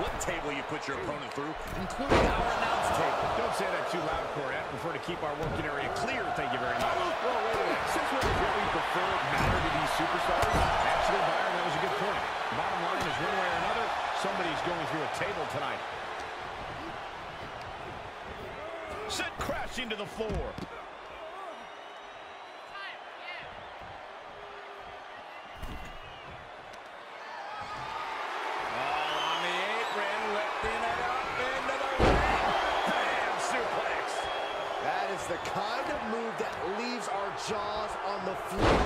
what table you put your opponent through, including our announce table. Don't say that too loud, Corey. I prefer to keep our working area clear, thank you very much. Well, wait a minute. Since what is what we prefer matter to these superstars? Actually, Byron, that was a good point. Bottom line is one way or another, somebody's going through a table tonight. Sent crashing to the floor. The kind of move that leaves our jaws on the floor.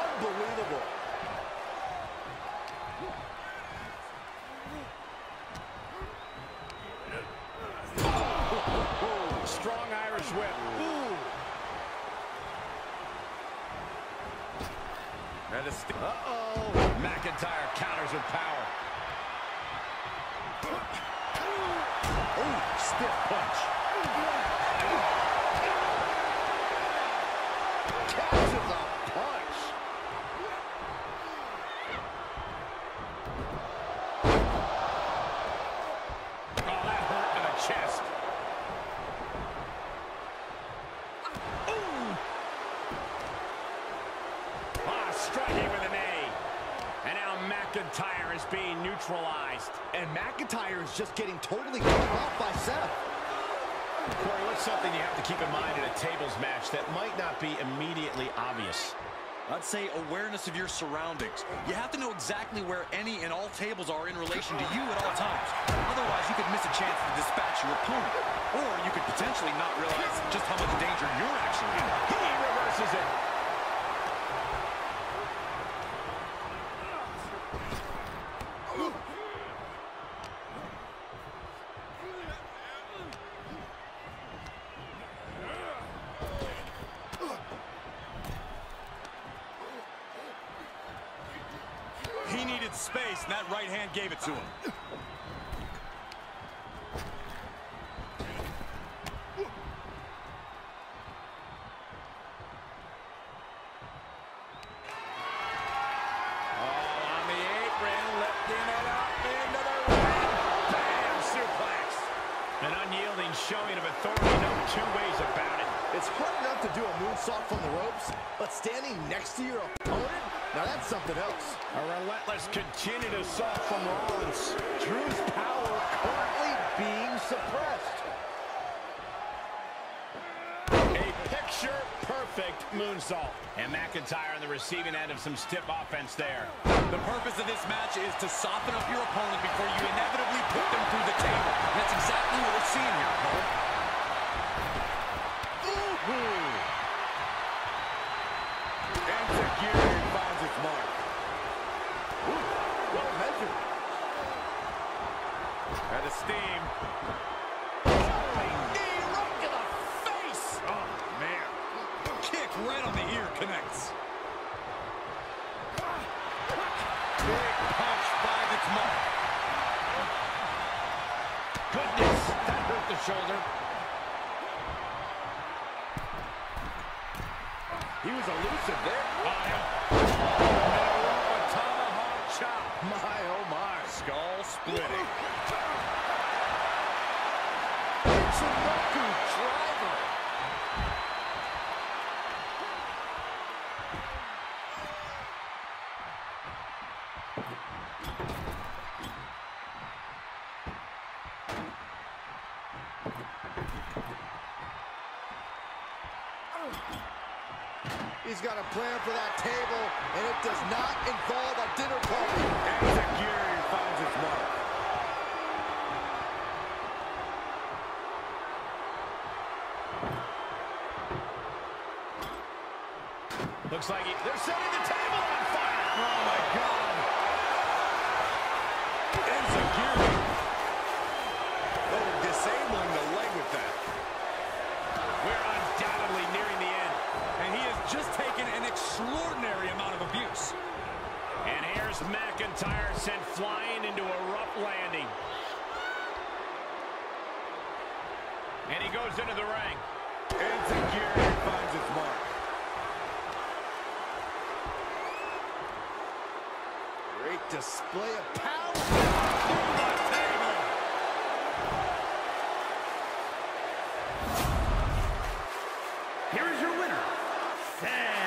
Unbelievable. Strong Irish whip. Ooh. And a st- Uh-oh. McIntyre counters with power. Ooh, stiff punch. Catches a punch. Oh, that hurt to the chest. Ooh. Ah, striking with A. And now McIntyre is being neutralized. And McIntyre is just getting totally cut off by Seth. Corey, what's something you have to keep in mind in a tables match that might not be immediately obvious? I'd say awareness of your surroundings. You have to know exactly where any and all tables are in relation to you at all times. Otherwise, you could miss a chance to dispatch your opponent. Or you could potentially not realize just how much danger you're actually in. He reverses it. He needed space, and that right hand gave it to him. On the apron, lifting it up into the ring. Bam, suplex. An unyielding showing of authority, no two ways about it. It's hard enough to do a moonsault from the ropes, but standing next to your opponent, now that's something else. A relentless continued assault from Rollins. Drew's power currently being suppressed. A picture-perfect moonsault. And McIntyre on the receiving end of some stiff offense there. The purpose of this match is to soften up your opponent before you inevitably put them through the table. And that's exactly what we're seeing here, Cole. Enzuigiri finds its mark. Ooh, well measured. At a steam. Oh, right on the ear connects. Big punch finds its mark. Goodness, that hurt the shoulder. He was elusive there. Oh. And a tomahawk chop. My, oh my. Skull splitting. Michinoku driver. He's got a plan for that table, and it does not involve a dinner party. Enzuigiri finds its mark. Looks like he, they're setting the table just taken an extraordinary amount of abuse. And here's McIntyre sent flying into a rough landing. And he goes into the ring. Enzuigiri finds its mark. Great display of power. Seth.